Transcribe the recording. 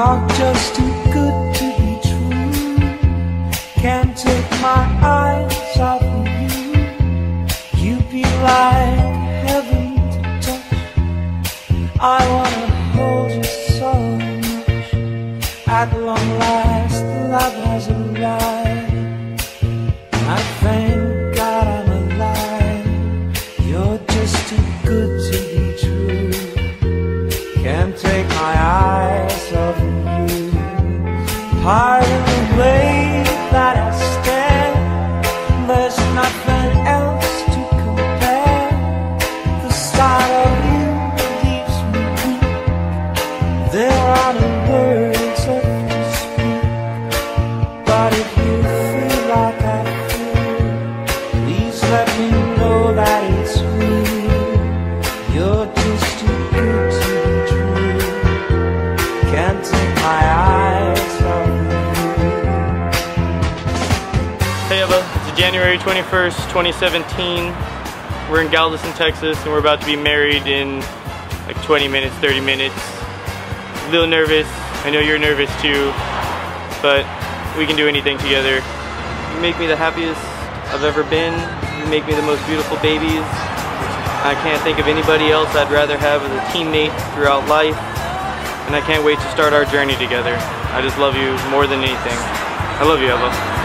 You're just too good to be true. Can't take my eyes off of you. You be like heaven to touch. I wanna hold you so much. At long last, love has arrived. I thank God I'm alive. You're just too good to be true. Can't January 21st, 2017. We're in Galveston, Texas, and we're about to be married in like 20 minutes, 30 minutes. A little nervous. I know you're nervous too, but we can do anything together. You make me the happiest I've ever been. You make me the most beautiful babies. I can't think of anybody else I'd rather have as a teammate throughout life. And I can't wait to start our journey together. I just love you more than anything. I love you, Eva.